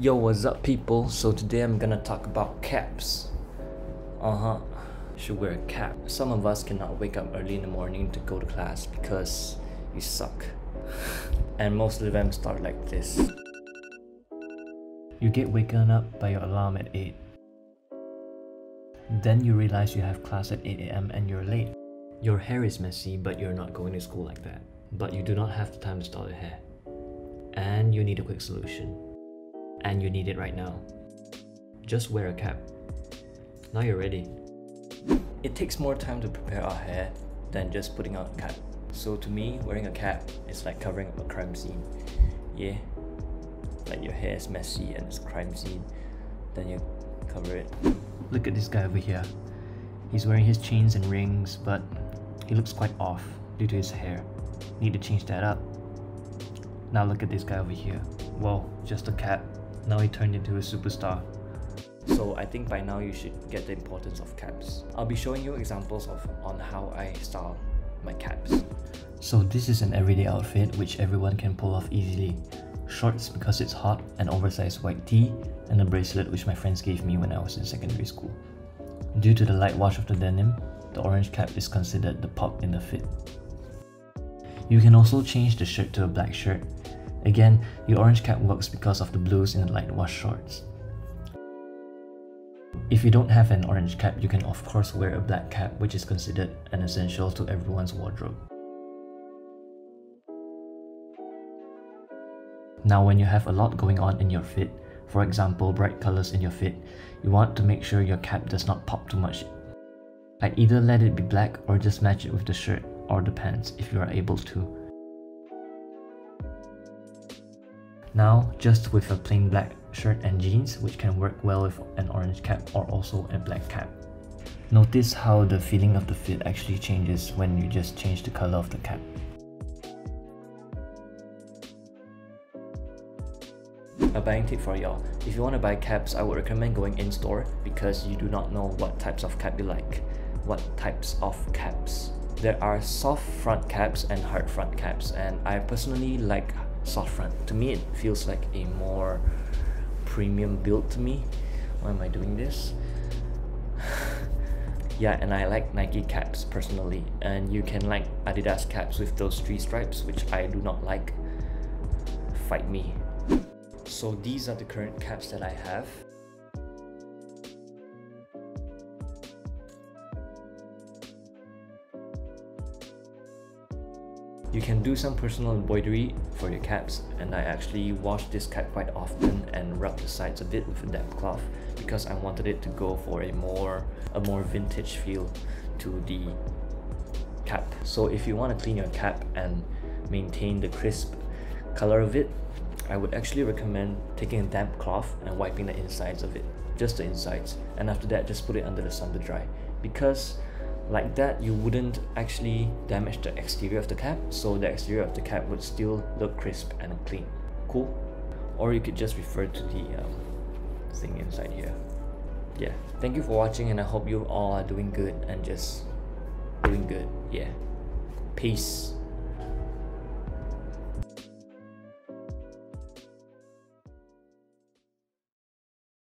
Yo, what's up people? So today I'm gonna talk about caps. Uh-huh. Should wear a cap. Some of us cannot wake up early in the morning to go to class because you suck. and most of them start like this. You get waken up by your alarm at 8. Then you realize you have class at 8 am and you're late. Your hair is messy but you're not going to school like that. But you do not have the time to style your hair. And you need a quick solution. And you need it right now. Just wear a cap. Now you're ready. It takes more time to prepare our hair than just putting on a cap. So to me, wearing a cap is like covering up a crime scene. Yeah, like your hair is messy and it's a crime scene, then you cover it. Look at this guy over here. He's wearing his chains and rings, but he looks quite off due to his hair. Need to change that up. Now look at this guy over here. Whoa, just a cap. Now he turned into a superstar. So I think by now you should get the importance of caps. I'll be showing you examples of on how I style my caps. So this is an everyday outfit which everyone can pull off easily shorts because it's hot, an oversized white tee, and a bracelet which my friends gave me when I was in secondary school. Due to the light wash of the denim, the orange cap is considered the pop in the fit. You can also change the shirt to a black shirt. Again, the orange cap works because of the blues in the light wash shorts. If you don't have an orange cap, you can of course wear a black cap which is considered an essential to everyone's wardrobe. Now when you have a lot going on in your fit, for example bright colors in your fit, you want to make sure your cap does not pop too much. I'd either let it be black or just match it with the shirt or the pants if you are able to. Now, just with a plain black shirt and jeans which can work well with an orange cap or also a black cap. Notice how the feeling of the fit actually changes when you just change the color of the cap. a buying tip for y'all. If you want to buy caps, I would recommend going in-store because you do not know what types of cap you like. What types of caps. There are soft front caps and hard front caps and I personally like soft front. To me it feels like a more premium build to me. Why am I doing this? yeah and I like Nike caps personally and you can like Adidas caps with those three stripes which I do not like. Fight me. So these are the current caps that I have. You can do some personal embroidery for your caps and I actually wash this cap quite often and rub the sides a bit with a damp cloth because I wanted it to go for a more a more vintage feel to the cap. So if you want to clean your cap and maintain the crisp color of it, I would actually recommend taking a damp cloth and wiping the insides of it, just the insides, and after that just put it under the sun to dry because like that you wouldn't actually damage the exterior of the cap so the exterior of the cap would still look crisp and clean. Cool. Or you could just refer to the um, thing inside here. Yeah. Thank you for watching and i hope you all are doing good and just doing good. Yeah. Peace